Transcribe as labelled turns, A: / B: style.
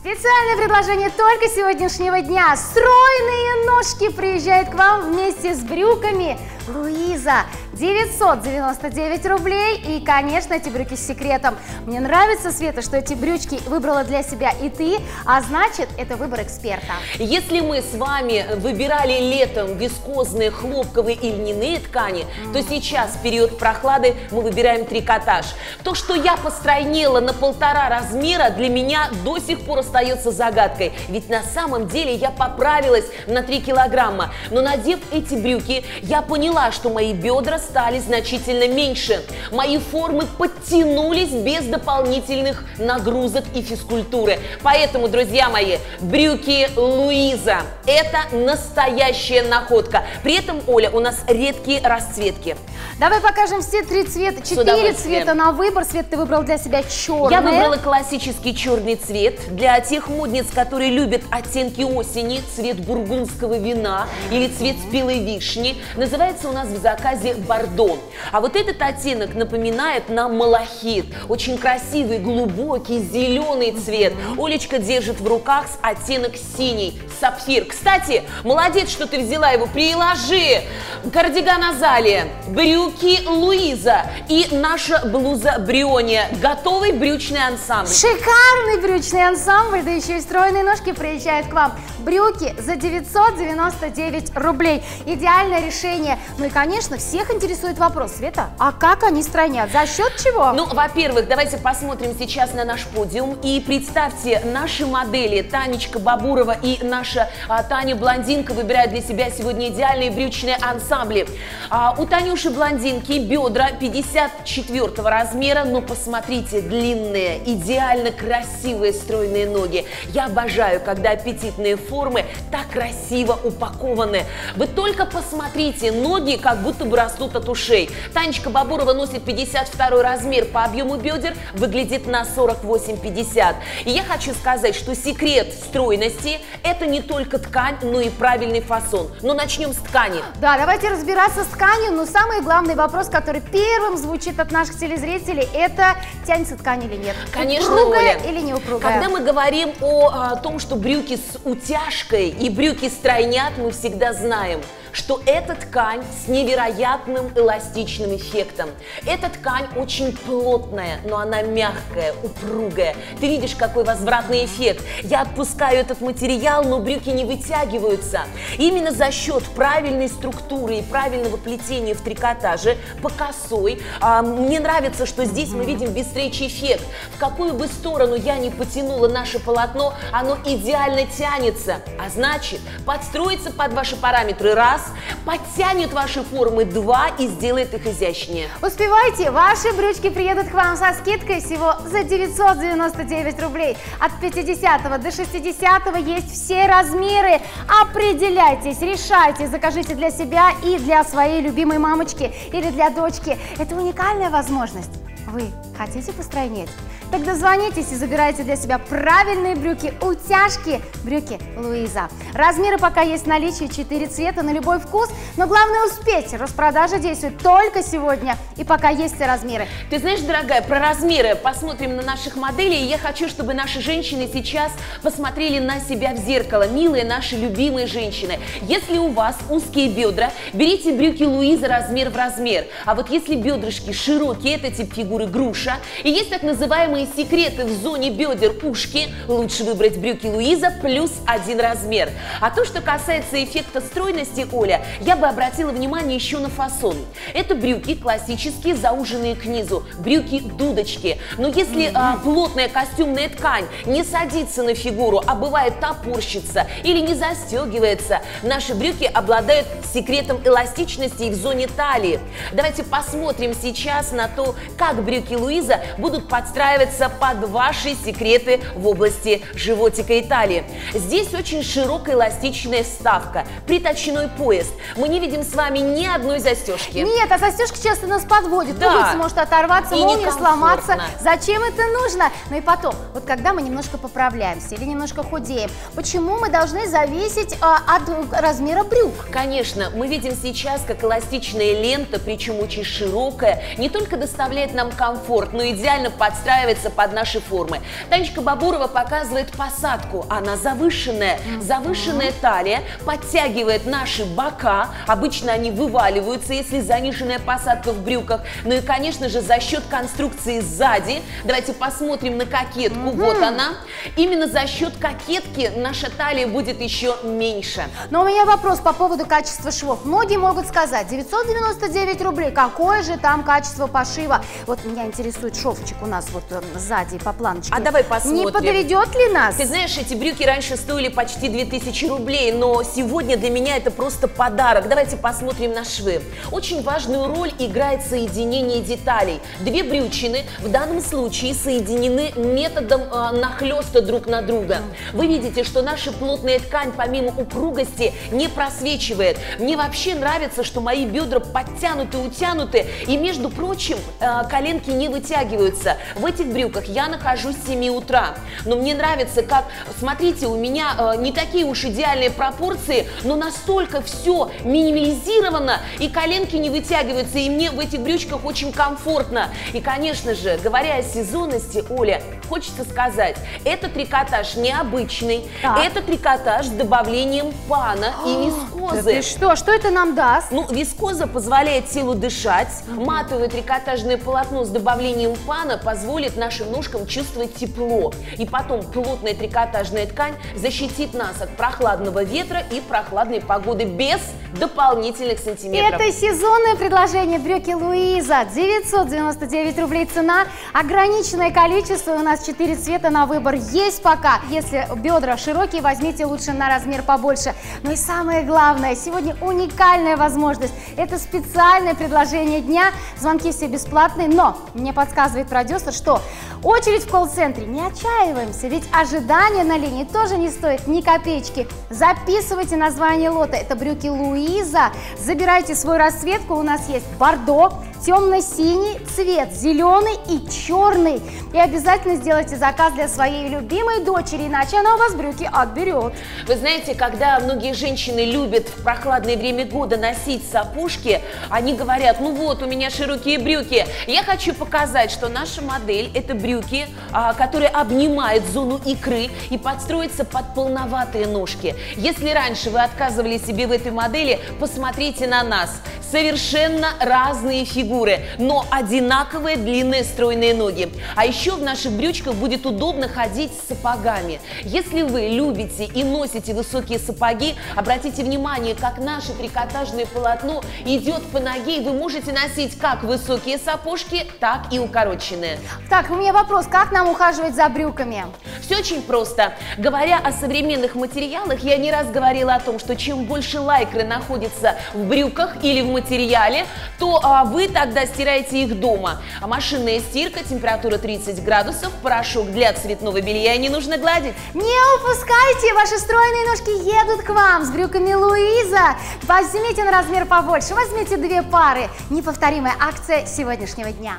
A: Специальное предложение только сегодняшнего дня. Стройные ножки приезжают к вам вместе с брюками. Луиза, 999 рублей. И, конечно, эти брюки с секретом. Мне нравится, Света, что эти брючки выбрала для себя и ты, а значит, это выбор эксперта.
B: Если мы с вами выбирали летом вискозные, хлопковые и льняные ткани, mm. то сейчас, в период прохлады, мы выбираем трикотаж. То, что я постройнела на полтора размера, для меня до сих пор остается загадкой. Ведь на самом деле я поправилась на 3 килограмма. Но надев эти брюки, я поняла, что мои бедра стали значительно меньше. Мои формы подтянулись без дополнительных нагрузок и физкультуры. Поэтому, друзья мои, брюки Луиза – это настоящая находка. При этом, Оля, у нас редкие расцветки.
A: Давай покажем все три цвета, четыре цвета на выбор. Свет ты выбрал для себя черный.
B: Я выбрала классический черный цвет для тех модниц, которые любят оттенки осени, цвет бургундского вина или цвет спелой вишни. Называется у нас в заказе бордо. А вот этот оттенок напоминает нам малахит. Очень красивый, глубокий, зеленый цвет. Олечка держит в руках оттенок синий, сапфир. Кстати, молодец, что ты взяла его. Приложи кардиган Азалия, брюки Луиза и наша блуза Бриония. Готовый брючный ансамбль.
A: Шикарный брючный ансамбль, да еще и стройные ножки приезжают к вам. Брюки за 999 рублей. Идеальное решение. Ну и, конечно, всех интересует вопрос, Света, а как они стройнят? За счет чего?
B: Ну, во-первых, давайте посмотрим сейчас на наш подиум и представьте, наши модели Танечка Бабурова и наша а, Таня Блондинка выбирают для себя сегодня идеальные брючные ансамбли. А, у Танюши Блондинки бедра 54 размера, но посмотрите, длинные, идеально красивые стройные ноги. Я обожаю, когда аппетитные формы так красиво упакованы. Вы только посмотрите, ноги как будто бы растут от ушей. Танечка Бабурова носит 52 размер по объему бедер, выглядит на 48-50. И я хочу сказать, что секрет стройности – это не только ткань, но и правильный фасон. Но начнем с ткани.
A: Да, давайте разбираться с тканью, но главное главный вопрос, который первым звучит от наших телезрителей, это тянется ткань или нет.
B: Конечно, упругая
A: Оля. или не упругая.
B: Когда мы говорим о, о том, что брюки с утяжкой и брюки стройнят, мы всегда знаем – что эта ткань с невероятным эластичным эффектом. Эта ткань очень плотная, но она мягкая, упругая. Ты видишь, какой возвратный эффект. Я отпускаю этот материал, но брюки не вытягиваются. Именно за счет правильной структуры и правильного плетения в трикотаже по косой, а, мне нравится, что здесь мы видим бестречий эффект. В какую бы сторону я не потянула наше полотно, оно идеально тянется. А значит, подстроится под ваши параметры раз, подтянет ваши формы два и сделает их изящнее.
A: Успевайте, ваши брючки приедут к вам со скидкой всего за 999 рублей. От 50 до 60 есть все размеры. Определяйтесь, решайте, закажите для себя и для своей любимой мамочки или для дочки. Это уникальная возможность. Вы хотите постройнеть? Тогда звонитесь и забирайте для себя правильные брюки, утяжки, брюки Луиза. Размеры пока есть в наличии, 4 цвета на любой вкус, но главное успеть. Распродажа действует только сегодня и пока есть все размеры.
B: Ты знаешь, дорогая, про размеры посмотрим на наших моделей, я хочу, чтобы наши женщины сейчас посмотрели на себя в зеркало. Милые наши любимые женщины, если у вас узкие бедра, берите брюки Луиза размер в размер. А вот если бедрышки широкие, это тип фигуры груша, и есть так называемые самые секреты в зоне бедер ушки, лучше выбрать брюки Луиза плюс один размер. А то, что касается эффекта стройности, Оля, я бы обратила внимание еще на фасон. Это брюки классические, зауженные к низу, брюки-дудочки. Но если а, плотная костюмная ткань не садится на фигуру, а бывает топорщится или не застегивается, наши брюки обладают секретом эластичности и в зоне талии. Давайте посмотрим сейчас на то, как брюки Луиза будут подстраиваться подстраивается под ваши секреты в области животика и талии. Здесь очень широкая эластичная вставка, приточной пояс. Мы не видим с вами ни одной застежки.
A: Нет, а застежка часто нас подводит. Да. Пуговица может оторваться, и молния сломаться. Зачем это нужно? Ну и потом, вот когда мы немножко поправляемся или немножко худеем, почему мы должны зависеть а, от размера брюк?
B: Конечно, мы видим сейчас, как эластичная лента, причем очень широкая, не только доставляет нам комфорт, но идеально подстраивается под наши формы. Танечка Бабурова показывает посадку. Она завышенная. Завышенная талия подтягивает наши бока. Обычно они вываливаются, если заниженная посадка в брюках. Ну и, конечно же, за счет конструкции сзади. Давайте посмотрим на кокетку. Вот она. Именно за счет кокетки наша талия будет еще меньше.
A: Но у меня вопрос по поводу качества швов. Многие могут сказать, 999 рублей, какое же там качество пошива? Вот меня интересует шовчик у нас вот э, сзади по планочке.
B: А давай посмотрим.
A: Не подведет ли нас?
B: Ты знаешь, эти брюки раньше стоили почти 2000 рублей, но сегодня для меня это просто подарок. Давайте посмотрим на швы. Очень важную роль играет соединение деталей. Две брючины в данном случае соединены методом э, нахлеста друг на друга. Вы видите, что наша плотная ткань помимо упругости не просвечивает. Мне вообще нравится, что мои бедра подтянуты, утянуты, и между прочим, э, коленки не вытягиваются. В этих брюках я нахожусь с 7 утра, но мне нравится, как, смотрите, у меня э, не такие уж идеальные пропорции, но настолько все минимализировано, и коленки не вытягиваются, и мне в этих брючках очень комфортно. И, конечно же, говоря о сезонности, Оля, хочется сказать, это трикотаж необычный,
A: Так.
B: это трикотаж с добавлением пана и
A: Да
B: вискозы.
A: ты что, что это нам даст?
B: Ну, вискоза позволяет телу дышать, матовое трикотажное полотно с добавлением пана позволит нашим ножкам чувствовать тепло. И потом плотная трикотажная ткань защитит нас от прохладного ветра и прохладной погоды без дополнительных сантиметров.
A: Это сезонное предложение брюки Луиза. 999 рублей цена. Ограниченное количество. У нас 4 цвета на выбор есть пока. Если бедра широкие, возьмите лучше на размер побольше. Но и самое главное, сегодня уникальная возможность. Это специальное предложение дня. Звонки все бесплатные, но мне подсказывает продюсер, что очередь в колл-центре. Не отчаиваемся, ведь ожидание на линии тоже не стоит ни копеечки. Записывайте название лота. Это брюки Луиза. Забирайте свою расцветку. У нас есть бордо, темно-синий цвет, зеленый и черный. И обязательно сделайте заказ для своей любимой дочери, иначе она у вас брюки отберет.
B: Вы знаете, когда многие женщины любят в прохладное время года носить сапожки, они говорят, ну вот, у меня широкие брюки. Я хочу показать, что наша модель – это брюки, а, которые обнимают зону икры и подстроятся под полноватые ножки. Если раньше вы отказывали себе в этой модели, посмотрите на нас. Совершенно разные фигуры, но одинаковые длинные стройные ноги. А еще в наших брючках будет удобно ходить с сапогами. Если вы любите и носите высокие сапоги, обратите внимание, как наше трикотажное полотно идет по ноге, и вы можете носить как высокие сапожки, так и укороченные.
A: Так, у меня вопрос, как нам ухаживать за брюками?
B: Все очень просто. Говоря о современных материалах, я не раз говорила о том, что чем больше лайкры находится в брюках или в материале, то а, вы тогда стираете их дома. А машинная стирка, температура 30 градусов, порошок для цветного белья не нужно гладить.
A: Не упускайте, ваши стройные ножки едут к вам с брюками Луиза. Возьмите на размер побольше, возьмите две пары. Неповторимая акция сегодняшнего дня.